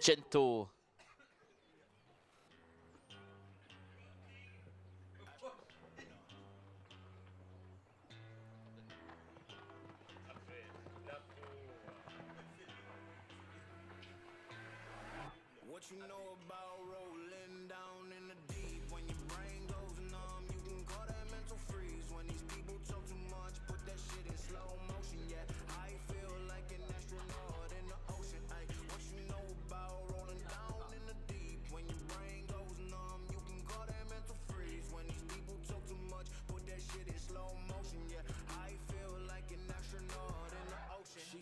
Gento. What you know about rolling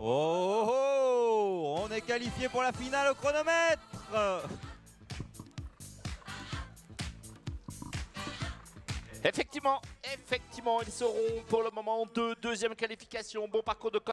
Oh, oh, On est qualifié pour la finale au chronomètre Effectivement, effectivement, ils seront pour le moment de deuxième qualification. Bon parcours de